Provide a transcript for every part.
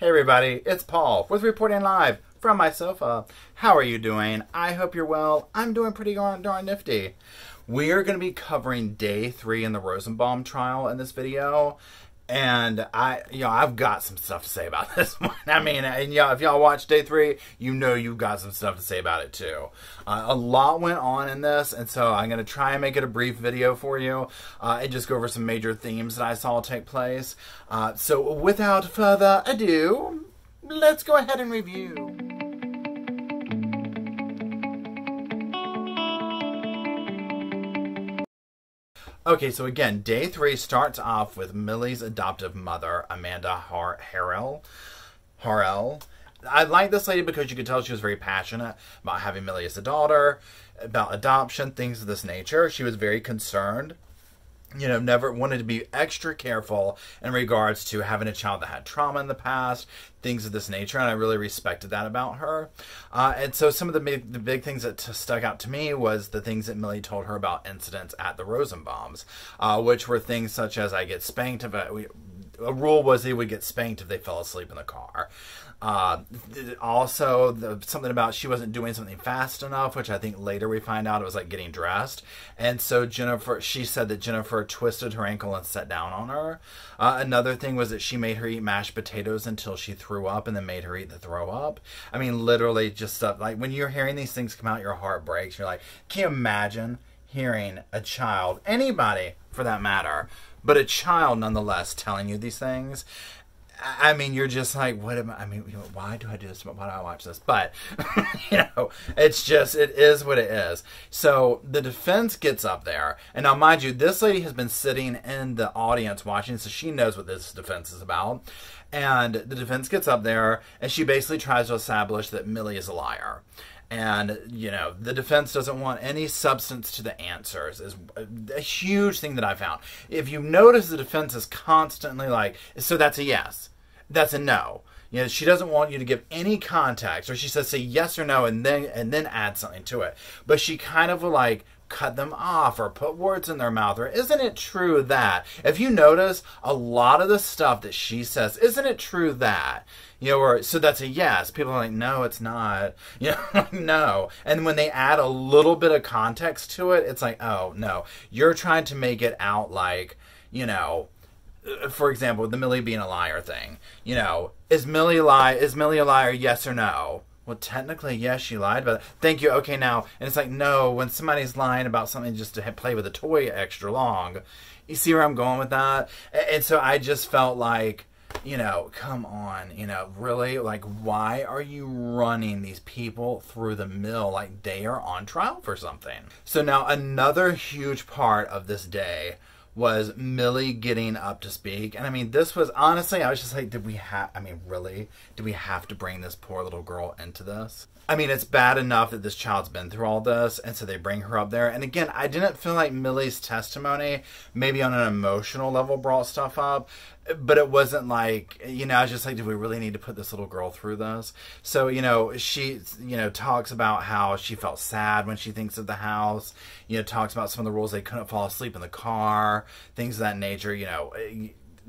Hey everybody, it's Paul with reporting live from my sofa. How are you doing? I hope you're well. I'm doing pretty darn, nifty. We are going to be covering day three in the Rosenbaum trial in this video. And I, you know, I've got some stuff to say about this one. I mean, and y'all, if y'all watch day three, you know you've got some stuff to say about it too. Uh, a lot went on in this, and so I'm to try and make it a brief video for you uh, and just go over some major themes that I saw take place. Uh, so, without further ado, let's go ahead and review. Okay, so again, day three starts off with Millie's adoptive mother, Amanda Har- Harrell. Harrell. I like this lady because you could tell she was very passionate about having Millie as a daughter, about adoption, things of this nature. She was very concerned you know, never wanted to be extra careful in regards to having a child that had trauma in the past, things of this nature, and I really respected that about her. Uh, and so, some of the big, the big things that stuck out to me was the things that Millie told her about incidents at the Rosenbaums, uh, which were things such as I get spanked if I, we, a rule was they would get spanked if they fell asleep in the car. Uh, also, the, something about she wasn't doing something fast enough, which I think later we find out it was like getting dressed. And so Jennifer, she said that Jennifer twisted her ankle and sat down on her. Uh, another thing was that she made her eat mashed potatoes until she threw up and then made her eat the throw up. I mean, literally just stuff like when you're hearing these things come out, your heart breaks. You're like, can you imagine hearing a child, anybody for that matter, but a child nonetheless telling you these things? I mean, you're just like, what am I? I mean, why do I do this? Why do I watch this? But, you know, it's just, it is what it is. So the defense gets up there. And now, mind you, this lady has been sitting in the audience watching, so she knows what this defense is about. And the defense gets up there and she basically tries to establish that Millie is a liar and you know the defense doesn't want any substance to the answers is a huge thing that i found. If you notice the defense is constantly like so that's a yes. That's a no. You know she doesn't want you to give any context. Or she says say yes or no and then and then add something to it. But she kind of like cut them off or put words in their mouth or isn't it true that if you notice a lot of the stuff that she says isn't it true that you know, or so that's a yes. People are like, no, it's not. You know, no. And when they add a little bit of context to it, it's like, oh no, you're trying to make it out like, you know, for example, the Millie being a liar thing. You know, is Millie lie? Is Millie a liar? Yes or no? Well, technically, yes, she lied, but thank you. Okay, now, and it's like, no, when somebody's lying about something just to play with a toy extra long, you see where I'm going with that? And so I just felt like you know, come on, you know, really? Like, why are you running these people through the mill like they are on trial for something? So, now another huge part of this day was Millie getting up to speak. And I mean, this was honestly, I was just like, did we have, I mean, really? Do we have to bring this poor little girl into this? I mean, it's bad enough that this child's been through all this, and so they bring her up there. And again, I didn't feel like Millie's testimony, maybe on an emotional level, brought stuff up, but it wasn't like, you know, I was just like, do we really need to put this little girl through this? So, you know, she, you know, talks about how she felt sad when she thinks of the house, you know, talks about some of the rules they couldn't fall asleep in the car, things of that nature, you know eh,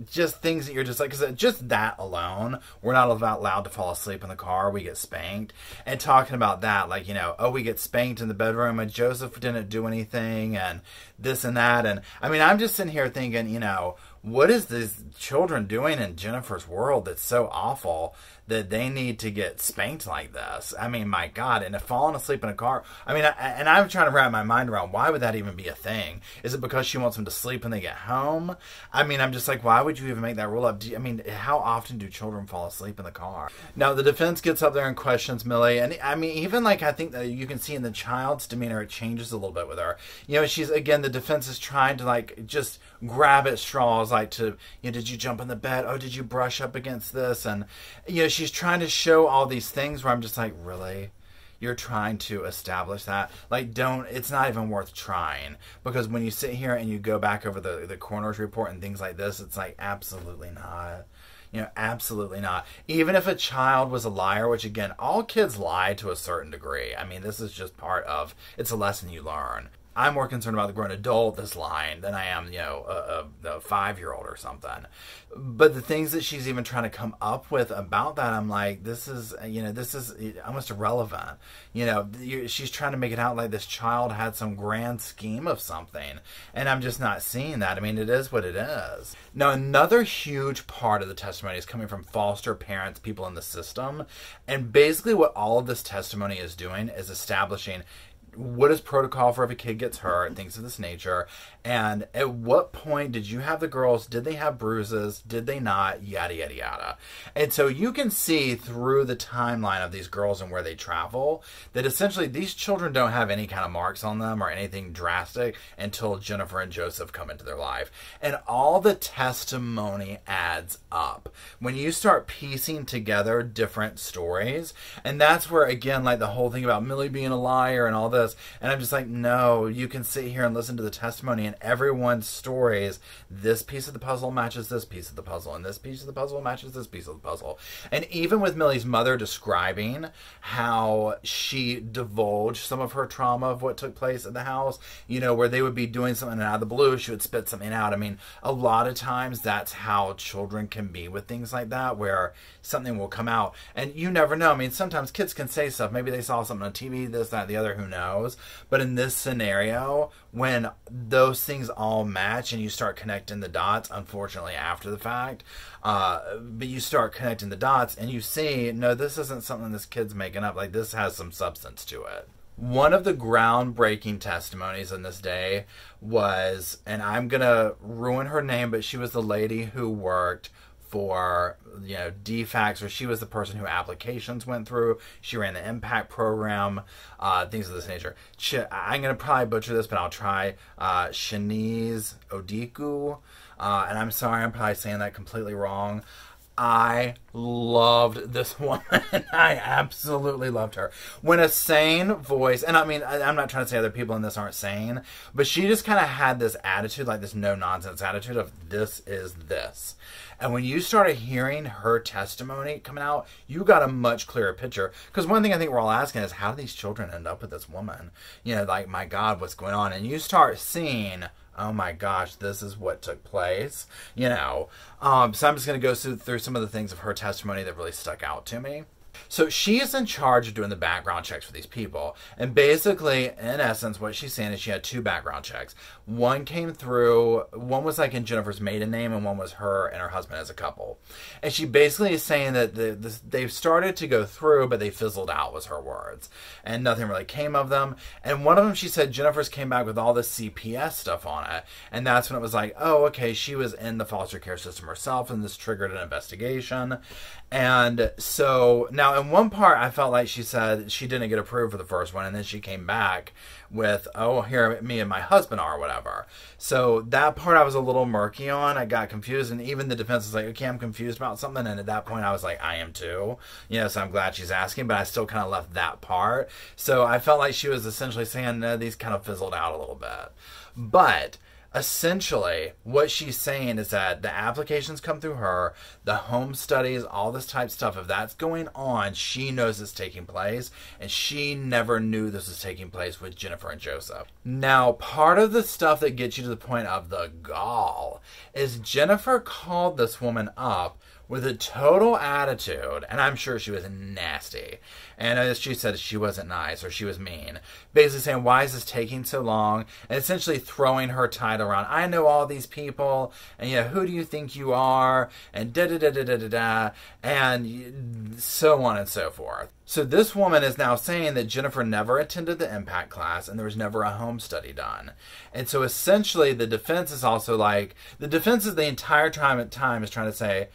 just things that you're just like, because uh, just that alone, we're not allowed to fall asleep in the car. We get spanked. And talking about that, like, you know, oh, we get spanked in the bedroom and Joseph didn't do anything and this and that. And I mean, I'm just sitting here thinking, you know, what is these children doing in Jennifer's world that's so awful that they need to get spanked like this. I mean, my God, and if falling asleep in a car, I mean, I, and I'm trying to wrap my mind around why would that even be a thing? Is it because she wants them to sleep when they get home? I mean, I'm just like, why would you even make that rule up? You, I mean, how often do children fall asleep in the car? Now, the defense gets up there and questions Millie, and I mean, even like I think that you can see in the child's demeanor, it changes a little bit with her. You know, she's again, the defense is trying to like just grab at straws, like to, you know, did you jump in the bed? Oh, did you brush up against this? And, you know, she's trying to show all these things where I'm just like, really? You're trying to establish that. Like, don't, it's not even worth trying. Because when you sit here and you go back over the, the coroner's report and things like this, it's like, absolutely not. You know, absolutely not. Even if a child was a liar, which again, all kids lie to a certain degree. I mean, this is just part of it's a lesson you learn. I'm more concerned about the grown adult this line than I am, you know, a, a, a five year old or something. But the things that she's even trying to come up with about that, I'm like, this is, you know, this is almost irrelevant. You know, she's trying to make it out like this child had some grand scheme of something. And I'm just not seeing that. I mean, it is what it is. Now, another huge part of the testimony is coming from foster parents, people in the system. And basically, what all of this testimony is doing is establishing what is protocol for if a kid gets hurt, mm-hmm. things of this nature, and at what point did you have the girls? Did they have bruises? Did they not? Yada yada yada. And so you can see through the timeline of these girls and where they travel that essentially these children don't have any kind of marks on them or anything drastic until Jennifer and Joseph come into their life, and all the testimony adds up when you start piecing together different stories, and that's where again like the whole thing about Millie being a liar and all this this. And I'm just like, no, you can sit here and listen to the testimony and everyone's stories. This piece of the puzzle matches this piece of the puzzle, and this piece of the puzzle matches this piece of the puzzle. And even with Millie's mother describing how she divulged some of her trauma of what took place at the house, you know, where they would be doing something and out of the blue, she would spit something out. I mean, a lot of times that's how children can be with things like that, where something will come out. And you never know. I mean, sometimes kids can say stuff. Maybe they saw something on TV, this, that, the other, who knows. But in this scenario, when those things all match and you start connecting the dots, unfortunately, after the fact, uh, but you start connecting the dots and you see, no, this isn't something this kid's making up. Like, this has some substance to it one of the groundbreaking testimonies in this day was, and I'm gonna ruin her name, but she was the lady who worked for you know DFCS, or she was the person who applications went through. She ran the impact program, uh, things of this nature. Ch- I'm gonna probably butcher this, but I'll try. Uh, Shanice Odiku, uh, and I'm sorry, I'm probably saying that completely wrong. I loved this woman. I absolutely loved her. When a sane voice, and I mean, I, am not trying to say other people in this aren't sane, but she just kind of had this attitude, like this no nonsense attitude of this is this. And when you started hearing her testimony coming out, you got a much clearer picture. Because one thing I think we're all asking is, how do these children end up with this woman? You know, like, my God, what's going on? And you start seeing oh my gosh, this is what took place, you know. Um, so I'm just going to go through, through some of the things of her testimony that really stuck out to me. So she is in charge of doing the background checks for these people. And basically, in essence, what she's saying is she had two background checks. One came through, one was like in Jennifer's maiden name, and one was her and her husband as a couple. And she basically is saying that the, the, they've started to go through, but they fizzled out, was her words. And nothing really came of them. And one of them, she said Jennifer's came back with all the CPS stuff on it. And that's when it was like, oh, okay, she was in the foster care system herself, and this triggered an investigation. And so now, in one part, I felt like she said she didn't get approved for the first one, and then she came back with, "Oh, here me and my husband are," whatever. So that part I was a little murky on. I got confused, and even the defense was like, "Okay, I'm confused about something." And at that point, I was like, "I am too." You know, so I'm glad she's asking, but I still kind of left that part. So I felt like she was essentially saying, "No, these kind of fizzled out a little bit," but essentially what she's saying is that the applications come through her the home studies all this type stuff. If that's going on she knows it's taking place and she never knew this was taking place with jennifer and joseph. Now part of the stuff that gets you to the point of the gall is jennifer called this woman up with a total attitude, and I'm sure she was nasty. And as she said, she wasn't nice or she was mean. Basically saying, Why is this taking so long? And essentially throwing her title around. I know all these people, and yeah, who do you think you are? And da da da da da da da, and so on and so forth. So this woman is now saying that Jennifer never attended the impact class and there was never a home study done. And so essentially the defense is also like the defense is the entire time at time is trying to say,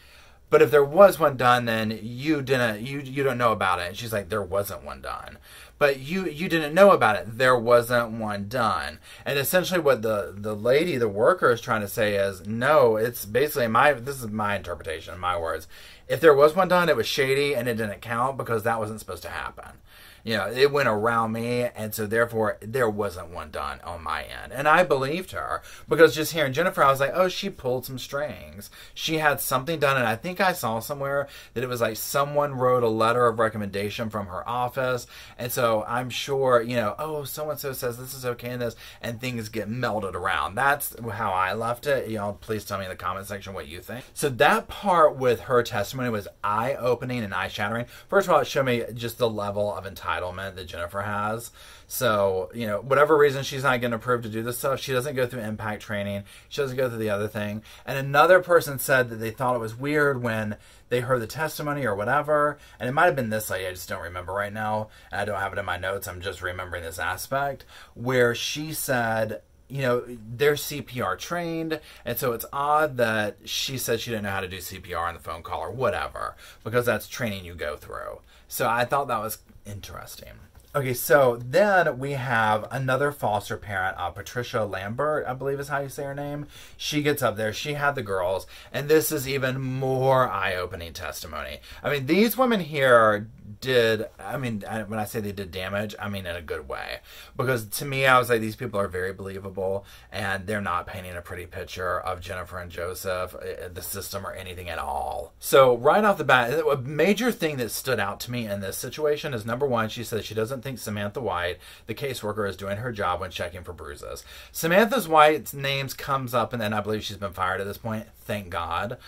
but if there was one done, then you didn't you you don't know about it. She's like, there wasn't one done. But you you didn't know about it. There wasn't one done. And essentially what the the lady, the worker is trying to say is no, it's basically my this is my interpretation, my words. If there was one done, it was shady and it didn't count because that wasn't supposed to happen you know, it went around me, and so therefore there wasn't one done on my end. And I believed her because just hearing Jennifer, I was like, oh, she pulled some strings. She had something done, and I think I saw somewhere that it was like someone wrote a letter of recommendation from her office, and so I'm sure, you know, oh, so and so says this is okay in this, and things get melded around. That's how I left it. You know, please tell me in the comment section what you think. So that part with her testimony was eye opening and eye shattering. First of all, it showed me just the level of entitlement that Jennifer has. So, you know, whatever reason she's not getting approved to do this stuff, she doesn't go through impact training. She doesn't go through the other thing. And another person said that they thought it was weird when they heard the testimony or whatever. And it might have been this lady, I just don't remember right now. And I don't have it in my notes. I'm just remembering this aspect where she said, you know, they're CPR trained, and so it's odd that she said she didn't know how to do CPR on the phone call or whatever, because that's training you go through. So I thought that was interesting. Okay, so then we have another foster parent, uh, Patricia Lambert, I believe is how you say her name. She gets up there. She had the girls, and this is even more eye-opening testimony. I mean, these women here did. I mean, when I say they did damage, I mean in a good way. Because to me, I was like, these people are very believable, and they're not painting a pretty picture of Jennifer and Joseph, uh, the system, or anything at all. So right off the bat, a major thing that stood out to me in this situation is number one, she says she doesn't think Samantha White, the caseworker, is doing her job when checking for bruises. Samantha's White's names comes up, and then I believe she's been fired at this point. Thank God.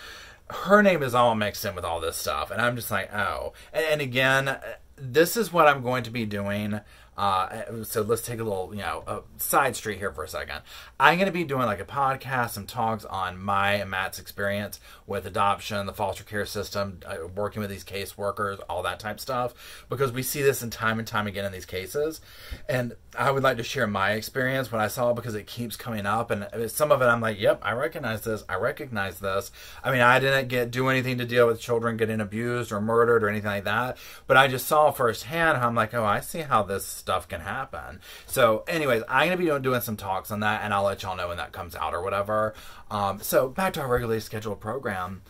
Her name is all mixed in with all this stuff, and I'm just like, oh. And, and again, this is what I'm going to be doing uh, so let's take a little, you know, a side street here for a second. I'm going to be doing like a podcast, some talks on my and Matt's experience with adoption, the foster care system, uh, working with these caseworkers, all that type stuff, because we see this in time and time again in these cases. And I would like to share my experience, what I saw, because it keeps coming up. And some of it, I'm like, yep, I recognize this. I recognize this. I mean, I didn't get do anything to deal with children getting abused or murdered or anything like that, but I just saw firsthand how I'm like, oh, I see how this stuff can happen. So, anyways, I'm gonna be doing some talks on that, and I'll let y'all know when that comes out or whatever. Um, so back to our regularly scheduled program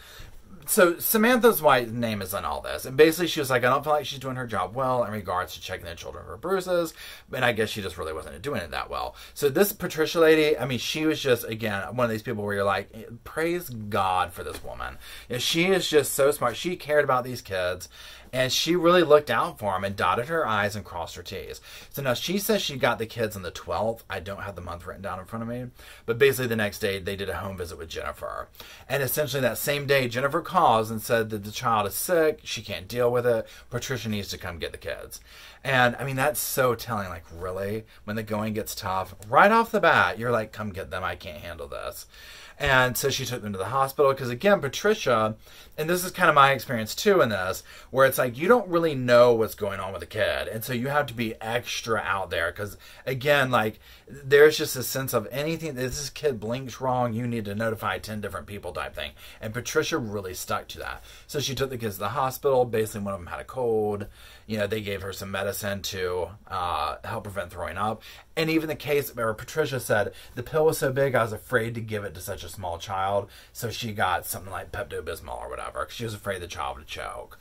so Samantha's white name is in all this, and basically she was like, I don't feel like she's doing her job well in regards to checking the children for bruises, and I guess she just really wasn't doing it that well. So this Patricia lady, I mean, she was just again one of these people where you're like, praise God for this woman. she is just so smart. She cared about these kids, and she really looked out for him and dotted her I's and crossed her T's. So now she says she got the kids on the 12th. I don't have the month written down in front of me, but basically the next day they did a home visit with Jennifer, and essentially that same day Jennifer calls and said that the child is sick, she can't deal with it, Patricia needs to come get the kids. And I mean, that's so telling. Like, really? When the going gets tough, right off the bat, you're like, come get them, I can't handle this. And so she took them to the hospital because, again, Patricia, and this is kind of my experience too in this, where it's like you don't really know what's going on with the kid. And so you have to be extra out there because, again, like there's just a sense of anything, this kid blinks wrong, you need to notify 10 different people type thing. And Patricia really stuck to that. So she took the kids to the hospital. Basically, one of them had a cold you know, they gave her some medicine to uh, help prevent throwing up. And even the case where Patricia said the pill was so big, I was afraid to give it to such a small child. So she got something like Pepto Bismol or whatever because she was afraid the child would choke.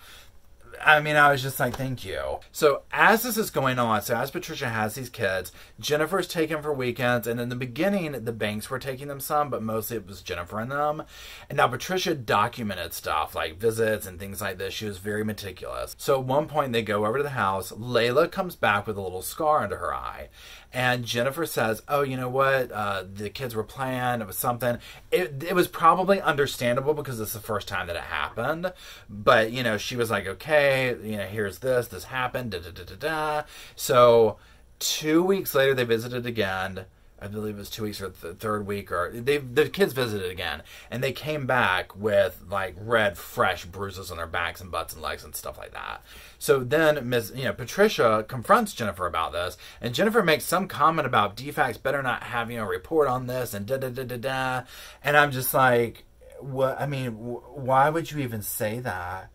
I mean, I was just like, thank you. So as this is going on, so as Patricia has these kids, Jennifer's taken for weekends, and in the beginning, the banks were taking them some, but mostly it was Jennifer and them. And now Patricia documented stuff like visits and things like this. She was very meticulous. So at one point, they go over to the house. Laila comes back with a little scar under her eye, and Jennifer says, "Oh, you know what? Uh, the kids were playing. It was something. It, it was probably understandable because it's the first time that it happened. But you know, she was like, okay, you know, here's this. This happened. Da da da da da. So two weeks later, they visited again. I believe it was two weeks or the third week, or they the kids visited again, and they came back with like red, fresh bruises on their backs and butts and legs and stuff like that. So then Miss, you know, Patricia confronts Jennifer about this, and Jennifer makes some comment about DFACS better not have you know a report on this and da da da da da, and I'm just like, what? I mean, why would you even say that?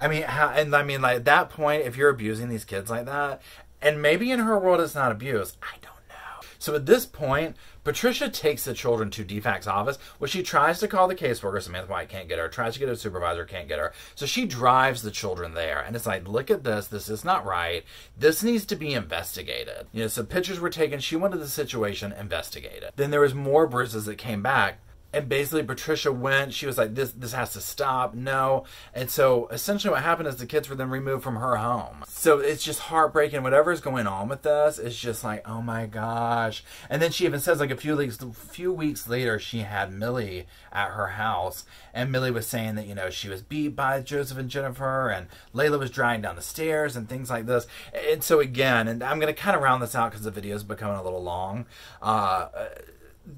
I mean, how, and I mean, like at that point, if you're abusing these kids like that, and maybe in her world it's not abuse, I don't so at this point, Patricia takes the children to DFAC's office, where she tries to call the caseworker. Samantha White can't get her, tries to get a supervisor, can't get her. So she drives the children there. And it's like, look at this. This is not right. This needs to be investigated. You know, so pictures were taken. She wanted the situation investigated. Then there was more bruises that came back and basically Patricia went. She was like, "This this has to stop." No, and so essentially what happened is the kids were then removed from her home. So it's just heartbreaking. Whatever's going on with this is just like, oh my gosh. And then she even says like a few weeks a few weeks later she had Millie at her house, and Millie was saying that you know she was beat by Joseph and Jennifer, and Laila was dragging down the stairs and things like this. And so again, and I'm going to kind of round this out because the video is becoming a little long. Uh,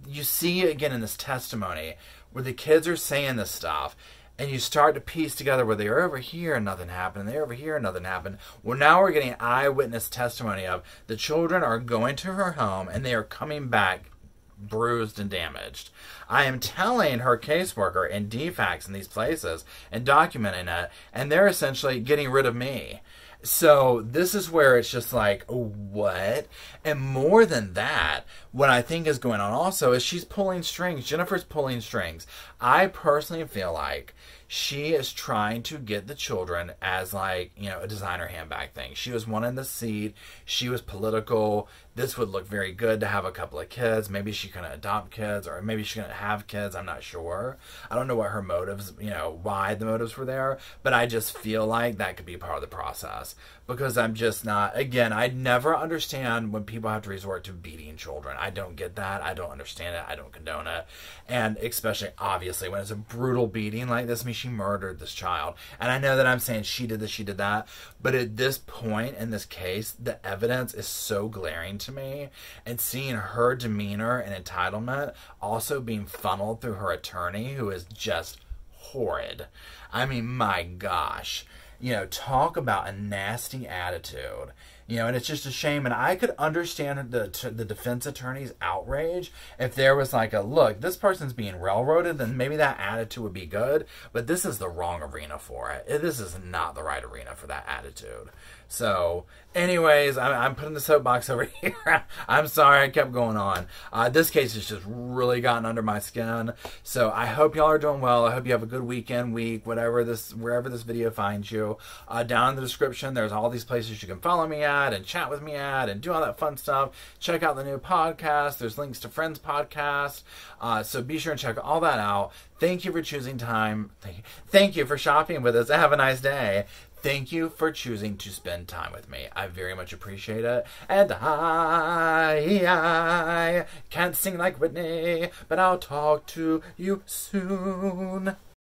you see again in this testimony where the kids are saying this stuff and you start to piece together where they are over here and nothing happened, and they're over here and nothing happened. Well, now we're getting eyewitness testimony of the children are going to her home and they are coming back bruised and damaged. I am telling her caseworker and DFACS in these places and documenting it, and they're essentially getting rid of me. So this is where it's just like, what? And more than that, what I think is going on also is she's pulling strings. Jennifer's pulling strings. I personally feel like she is trying to get the children as like you know a designer handbag thing. She was one in the seat. She was political. This would look very good to have a couple of kids. Maybe she couldn't adopt kids or maybe she couldn't have kids. I'm not sure. I don't know what her motives you know why the motives were there but i just feel like that could be part of the process because i'm just not again i never understand when people have to resort to beating children i don't get that i don't understand it i don't condone it and especially obviously when it's a brutal beating like this she murdered this child. And I know that I'm saying she did this, she did that, but at this point in this case, the evidence is so glaring to me. And seeing her demeanor and entitlement also being funneled through her attorney, who is just horrid. I mean, my gosh. You know, talk about a nasty attitude you know, and it's just a shame. And I could understand the the defense attorney's outrage if there was like a look, this person's being railroaded, then maybe that attitude would be good. But this is the wrong arena for it. This is not the right arena for that attitude. So, anyways, I'm, I'm putting the soapbox over here. I'm sorry I kept going on. Uh, this case has just really gotten under my skin. So I hope y'all are doing well. I hope you have a good weekend, week, whatever this, wherever this video finds you. Uh, down in the description, there's all these places you can follow me at and chat with me at and do all that fun stuff. Check out the new podcast. There's links to Friends podcast. Uh, so be sure and check all that out. Thank you for choosing time. Thank you, thank you for shopping with us. Have a nice day. Thank you for choosing to spend time with me. I very much appreciate it. And I, I can't sing like Whitney, but I'll talk to you soon.